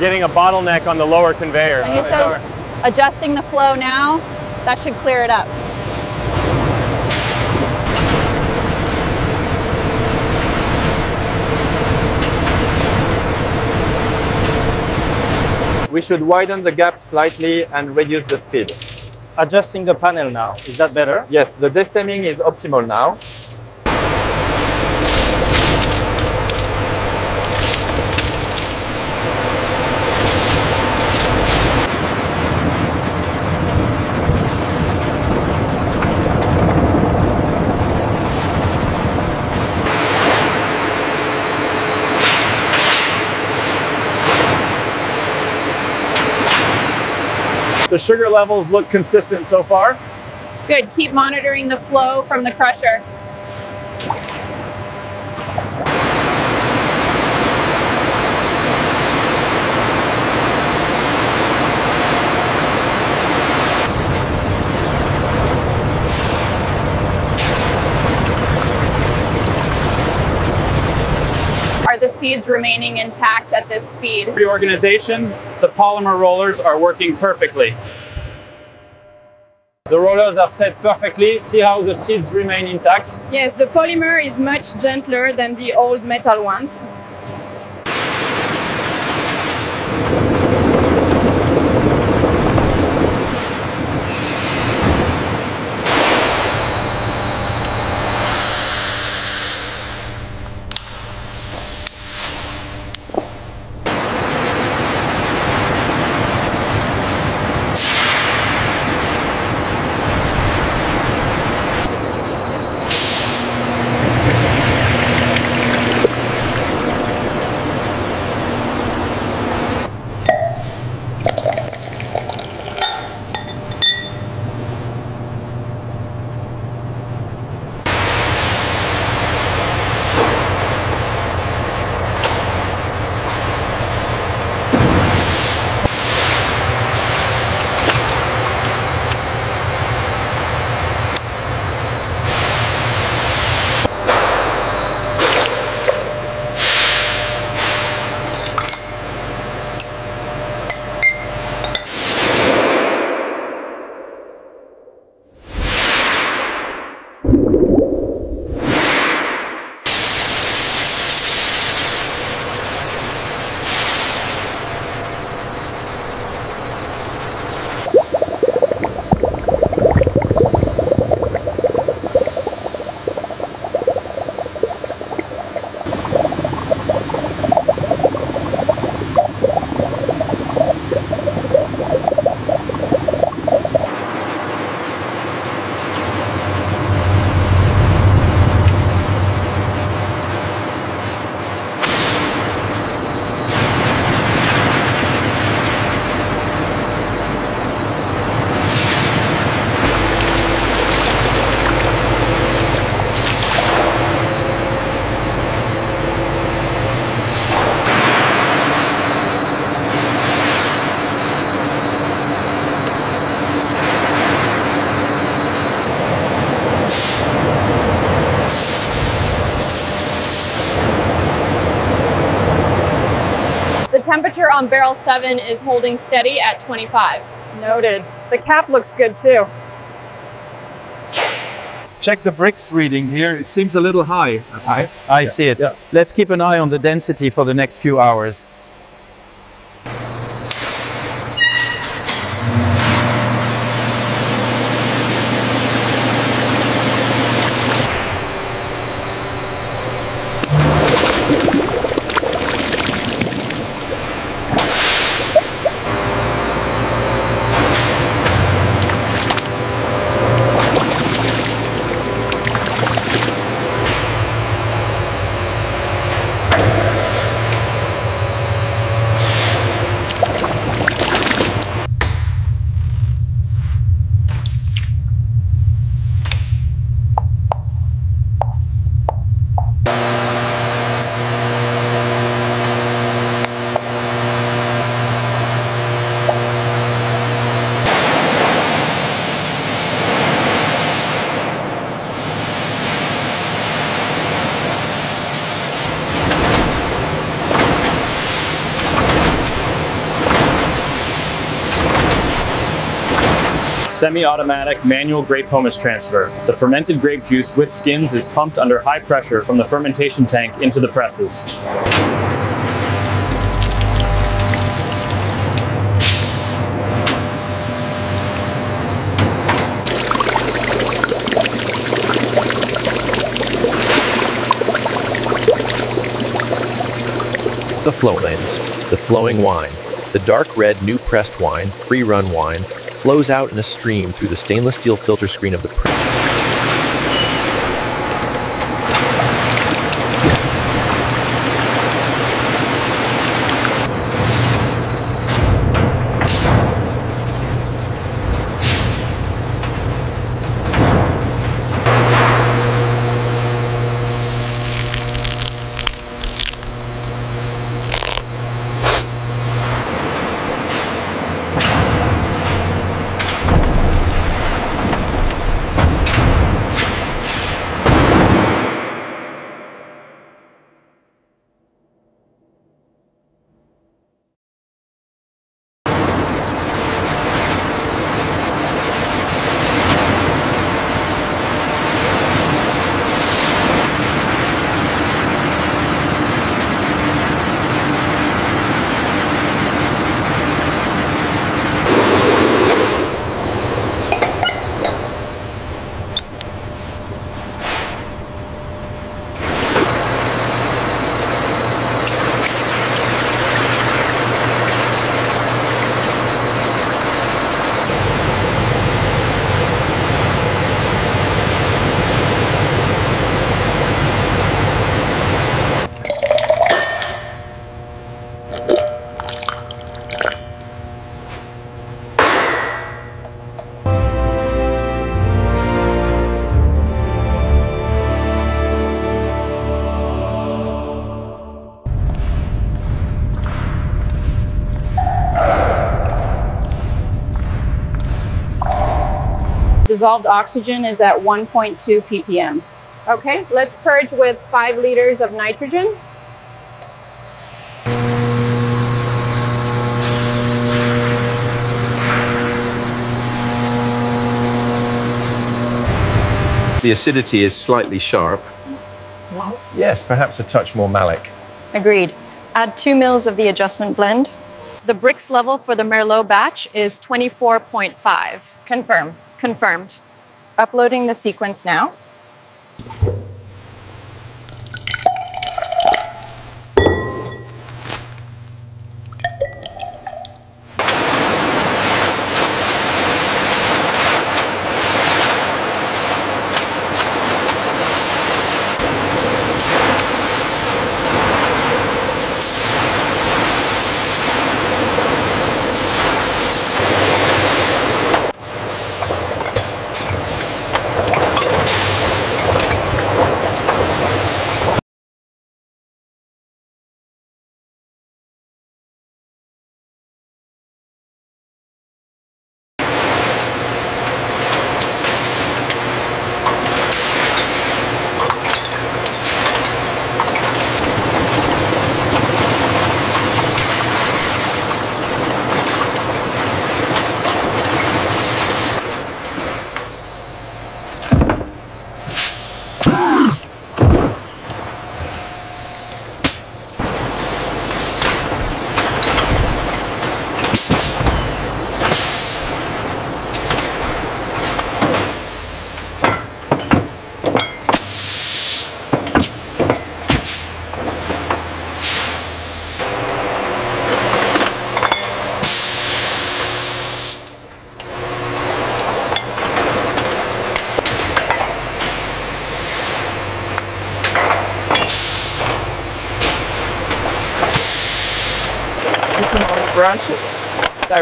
we're getting a bottleneck on the lower conveyor. Okay, so it's adjusting the flow now, that should clear it up. We should widen the gap slightly and reduce the speed. Adjusting the panel now. Is that better? Yes, the destemming is optimal now. The sugar levels look consistent so far. Good, keep monitoring the flow from the crusher. The seeds remaining intact at this speed? Reorganization, the polymer rollers are working perfectly. The rollers are set perfectly. See how the seeds remain intact? Yes, the polymer is much gentler than the old metal ones. Temperature on barrel 7 is holding steady at 25. Noted. The cap looks good too. Check the Brix reading here. It seems a little high. I, I see it. Yeah. Let's keep an eye on the density for the next few hours. Semi-automatic manual grape pomace transfer. The fermented grape juice with skins is pumped under high pressure from the fermentation tank into the presses. The Flowlands, the flowing wine. The dark red new pressed wine, free run wine, flows out in a stream through the stainless steel filter screen of the press. Dissolved oxygen is at 1.2 ppm. Okay, let's purge with five liters of nitrogen. The acidity is slightly sharp. Yes, perhaps a touch more malic. Agreed. Add two mils of the adjustment blend. The Brix level for the Merlot batch is 24.5. Confirm. Confirmed. Uploading the sequence now.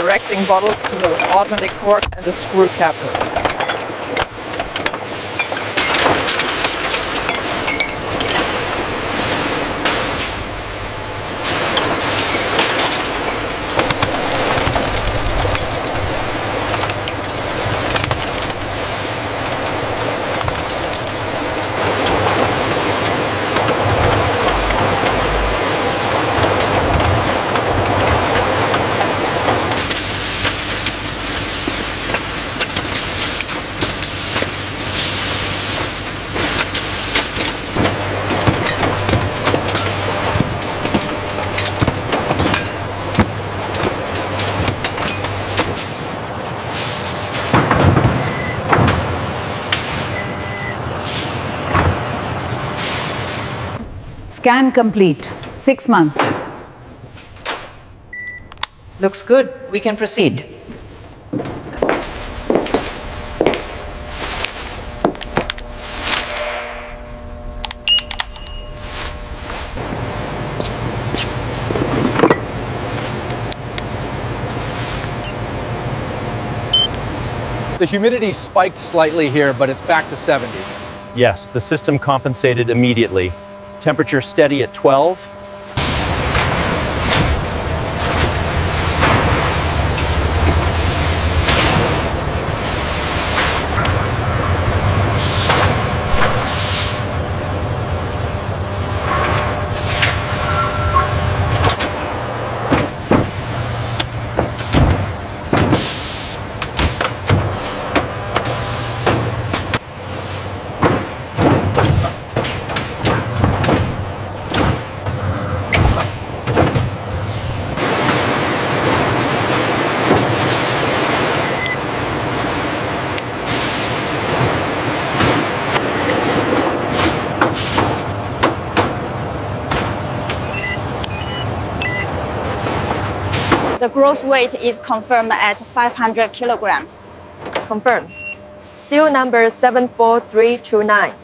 Directing bottles to the automatic cork and the screw capper. Scan complete. Six months. Looks good. We can proceed. The humidity spiked slightly here, but it's back to 70. Yes, the system compensated immediately. Temperature steady at 12. The gross weight is confirmed at 500 kilograms. Confirm. Seal number 74329.